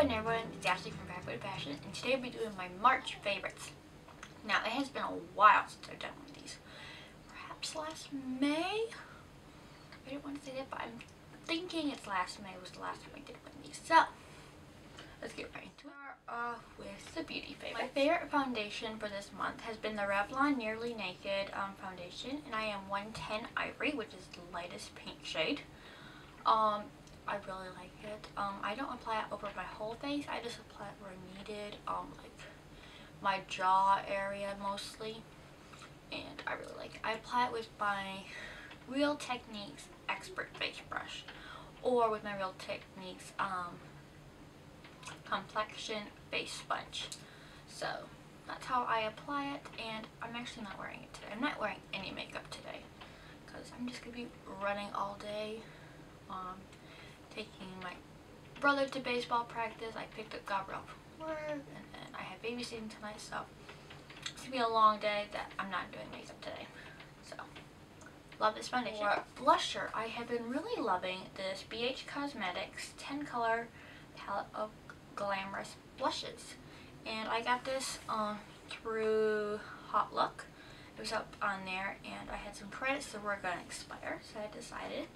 and everyone, it's Ashley from Boy Fashion and today I'll be doing my March favorites. Now it has been a while since I've done one of these. Perhaps last May? I didn't want to say that but I'm thinking it's last May was the last time I did one of these. So, let's get right into it. Start off with the beauty favorite. My favorite foundation for this month has been the Revlon Nearly Naked um, foundation and I am 110 Ivory which is the lightest pink shade. Um, I really like it. Um, I don't apply it over my whole face. I just apply it where needed, um, like my jaw area mostly. And I really like it. I apply it with my Real Techniques Expert Face Brush or with my Real Techniques um, Complexion Face Sponge. So that's how I apply it and I'm actually not wearing it today. I'm not wearing any makeup today because I'm just going to be running all day. Um, taking my brother to baseball practice. I picked up Gabrielle from work and then I have babysitting tonight so it's gonna be a long day that I'm not doing makeup today. So love this foundation. For blusher, I have been really loving this BH Cosmetics 10 color palette of glamorous blushes. And I got this um, through HauteLook. It was up on there and I had some credits that were going to expire so I decided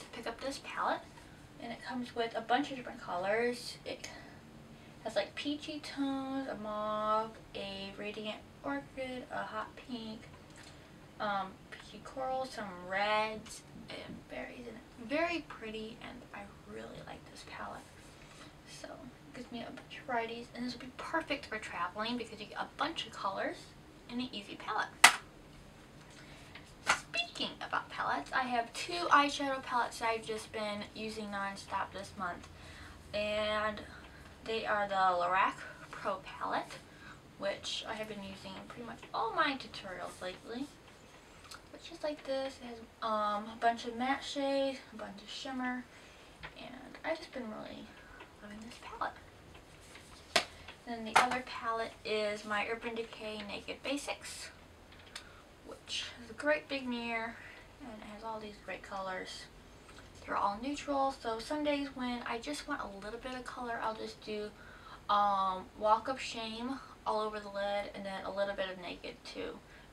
to pick up this palette and it comes with a bunch of different colors. It has like peachy tones, a mauve, a radiant orchid, a hot pink, um, peachy coral, some reds, and berries in it. Very pretty and I really like this palette. So it gives me a bunch of varieties and this will be perfect for traveling because you get a bunch of colors in an easy palette speaking about palettes, I have two eyeshadow palettes I've just been using non-stop this month. And they are the Lorac Pro palette, which I have been using in pretty much all my tutorials lately. It's just like this. It has um, a bunch of matte shades, a bunch of shimmer, and I've just been really loving this palette. Then the other palette is my Urban Decay Naked Basics which is a great big mirror and it has all these great colors. They're all neutral, so some days when I just want a little bit of color, I'll just do um, Walk of Shame all over the lid and then a little bit of Naked2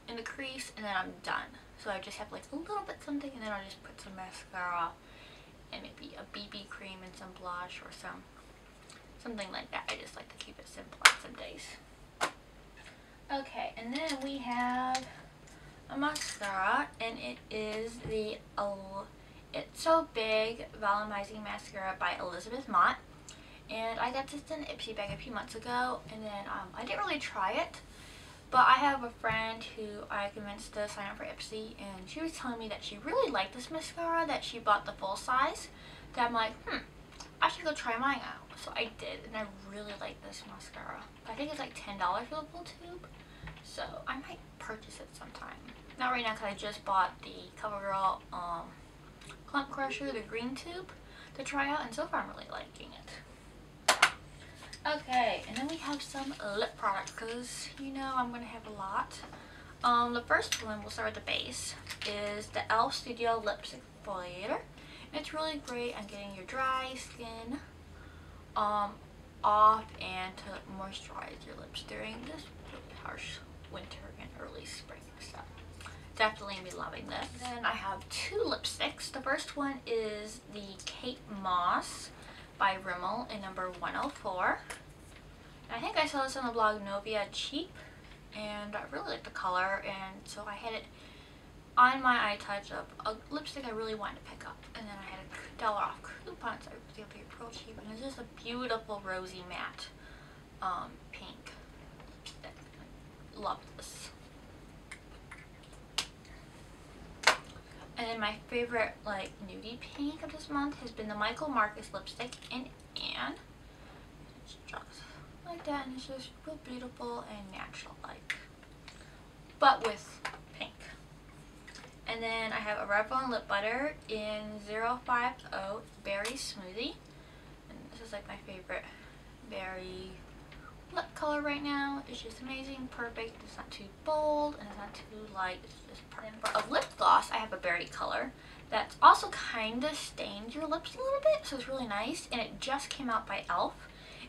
in the crease and then I'm done. So I just have like a little bit something and then I'll just put some mascara and maybe a BB cream and some blush or some something like that. I just like to keep it simple on some days. Okay, and then we have mascara and it is the It's So Big Volumizing Mascara by Elizabeth Mott. And I got this in Ipsy bag a few months ago and then um, I didn't really try it. But I have a friend who I convinced to sign up for Ipsy and she was telling me that she really liked this mascara, that she bought the full size. That I'm like, hmm, I should go try mine out. So I did and I really like this mascara. I think it's like $10 for the full tube. So I might purchase it sometime. Not right now because I just bought the CoverGirl um, Clump Crusher, the green tube, to try out. And so far I'm really liking it. Okay, and then we have some lip products because, you know, I'm going to have a lot. Um, the first one, we'll start with the base, is the e.l.f. Studio Lipstick Exfoliator. It's really great on getting your dry skin um, off and to moisturize your lips during this really harsh winter and early spring stuff. Definitely be loving this. Then I have two lipsticks. The first one is the Kate Moss by Rimmel in number 104. I think I saw this on the blog Nouveau Cheap and I really like the color and so I had it on my eye touch of a lipstick I really wanted to pick up and then I had a dollar off coupon so I was able to get real cheap and it's just a beautiful rosy matte um, pink lipstick. Love this. And then my favorite like nudie pink of this month has been the Michael Marcus lipstick in Anne. It's just like that and it's just real beautiful and natural like. But with pink. And then I have a Revlon lip butter in 050 Berry Smoothie. And this is like my favorite berry lip color right now. It's just amazing, perfect. It's not too bold and it's not too light. It's just perfect. For a lip gloss, I have a berry color that's also kind of stains your lips a little bit, so it's really nice. And it just came out by e.l.f.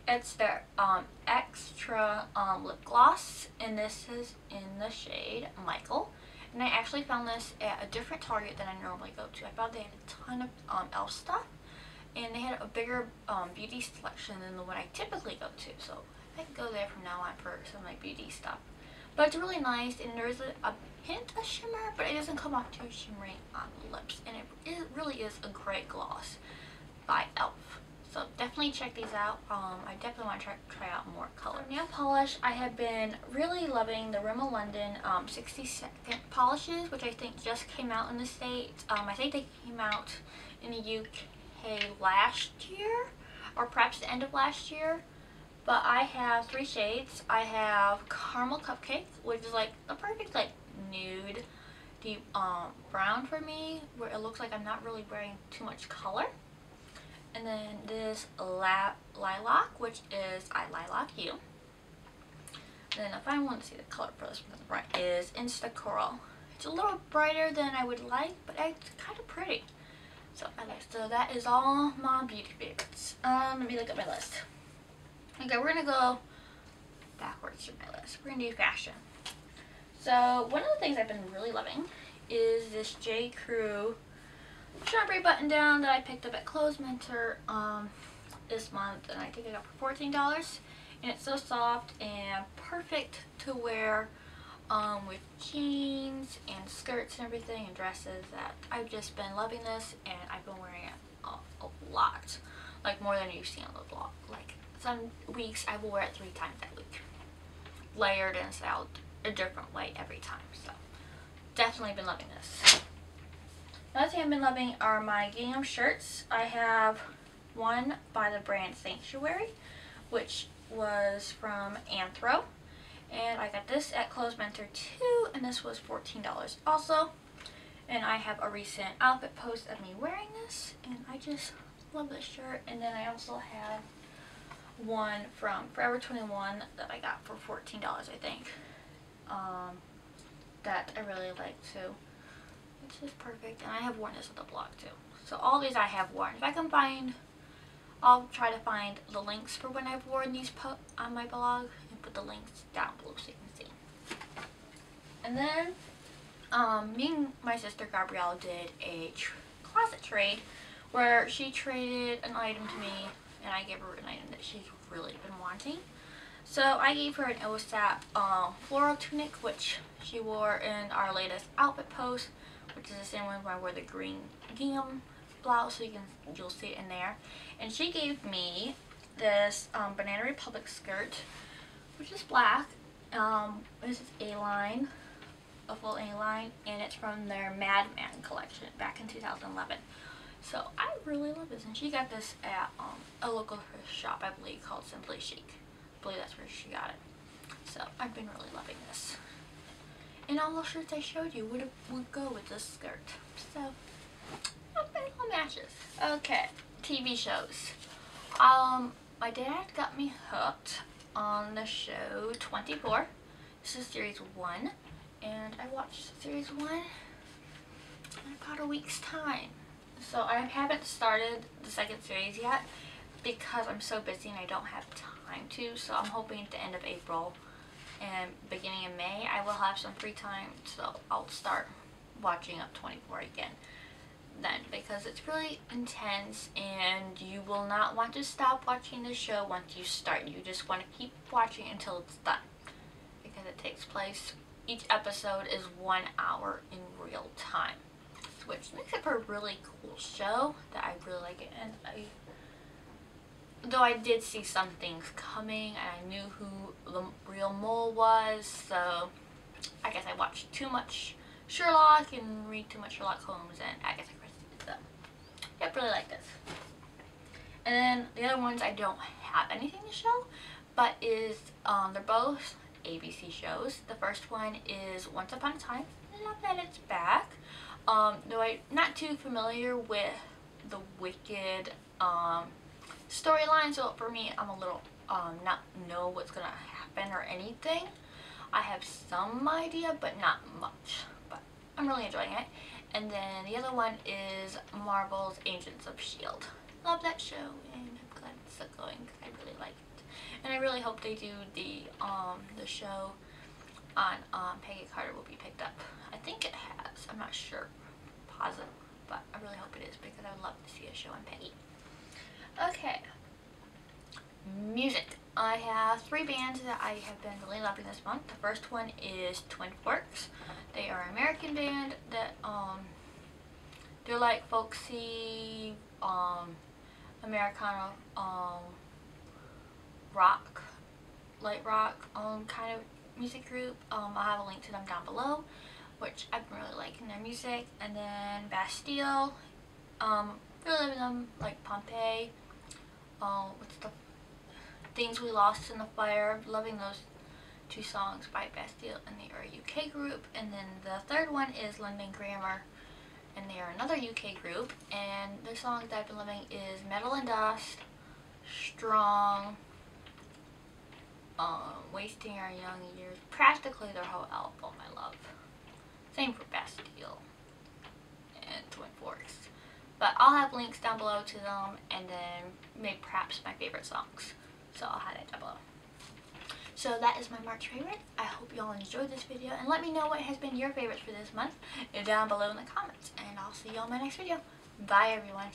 It's their um, extra um, lip gloss, and this is in the shade Michael. And I actually found this at a different Target than I normally go to. I found they had a ton of um, e.l.f. stuff, and they had a bigger um, beauty selection than the one I typically go to. So I can go there from now on for some my beauty stuff. But it's really nice, and there's a, a hint of shimmer, but it doesn't come off too shimmery on the lips. And it, it really is a great gloss by e.l.f. So definitely check these out. Um, I definitely want to try, try out more color. nail polish, I have been really loving the Rimmel London um, 60 second polishes, which I think just came out in the States. Um, I think they came out in the UK last year, or perhaps the end of last year. But I have three shades. I have Caramel Cupcake, which is like a perfect like nude deep um, brown for me, where it looks like I'm not really wearing too much color. And then this la lilac, which is I lilac you. And then if I want to see the color for this one, right, is Insta Coral. It's a little brighter than I would like, but it's kind of pretty. So I like. So that is all my beauty favorites. Um, let me look at my list. Okay, we're gonna go backwards through my list. We're gonna do fashion. So one of the things I've been really loving is this J. Crew strawberry button down that I picked up at Clothes Mentor um, this month and I think I got for $14 and it's so soft and perfect to wear um, with jeans and skirts and everything and dresses that I've just been loving this and I've been wearing it a, a lot like more than you've seen on the blog like some weeks I will wear it three times that week layered and styled a different way every time so definitely been loving this Another thing I've been loving are my gingham shirts. I have one by the brand Sanctuary, which was from Anthro. And I got this at Clothes Mentor too, and this was $14 also. And I have a recent outfit post of me wearing this, and I just love this shirt. And then I also have one from Forever 21 that I got for $14, I think. Um, that I really like too. This is perfect. And I have worn this on the blog too. So all these I have worn. If I can find, I'll try to find the links for when I've worn these on my blog and put the links down below so you can see. And then um, me and my sister Gabrielle did a tr closet trade where she traded an item to me and I gave her an item that she's really been wanting. So I gave her an OSAP uh, floral tunic, which she wore in our latest outfit post which is the same one where I wore the green gingham blouse, so you can you'll see it in there. And she gave me this um, Banana Republic skirt, which is black. Um, this is A-line, a full A-line, and it's from their Mad Men collection back in 2011. So I really love this, and she got this at um, a local shop, I believe, called Simply Chic. I believe that's where she got it. So I've been really loving this and all the shirts I showed you would would go with this skirt. So, little matches. Okay, TV shows. Um, my dad got me hooked on the show 24. This is series one, and I watched series one in about a week's time. So I haven't started the second series yet because I'm so busy and I don't have time to. So I'm hoping at the end of April and beginning of May I will have some free time so I'll start watching up 24 again then because it's really intense and you will not want to stop watching the show once you start. You just want to keep watching until it's done because it takes place, each episode is one hour in real time which makes it for a really cool show that I really like it and I though I did see some things coming and I knew who the real mole was, so I guess I watched too much Sherlock and read too much Sherlock Holmes and I guess I rested them. Yep, really like this. And then the other ones I don't have anything to show, but is, um, they're both ABC shows. The first one is Once Upon a Time. Love that it's back. Um, though I'm not too familiar with the Wicked, um, storyline. So for me, I'm a little um, not know what's gonna happen or anything. I have some idea, but not much. But I'm really enjoying it. And then the other one is Marvel's Agents of S.H.I.E.L.D. Love that show, and I'm glad it's still going because I really like it. And I really hope they do the um, the show on um, Peggy Carter will be picked up. I think it has. I'm not sure. Positive. But I really hope it is because I would love to see a show on Peggy. Okay. Music. I have three bands that I have been really loving this month. The first one is Twin Forks. They are an American band that um they're like folksy um Americana um rock light rock um kind of music group. Um I'll have a link to them down below which I've been really liking their music. And then Bastille, um, really them, like Pompeii, um, what's the Things We Lost in the Fire, loving those two songs by Bastille and they are a UK group. And then the third one is London Grammar and they are another UK group. And the song that I've been loving is Metal and Dust, Strong, um, Wasting Our Young Years, practically their whole album I love. Same for Bastille and Twin Forks. But I'll have links down below to them and then maybe perhaps my favorite songs. So I'll have it down below. So that is my March favorite. I hope you all enjoyed this video and let me know what has been your favorites for this month down below in the comments. And I'll see you on my next video. Bye everyone.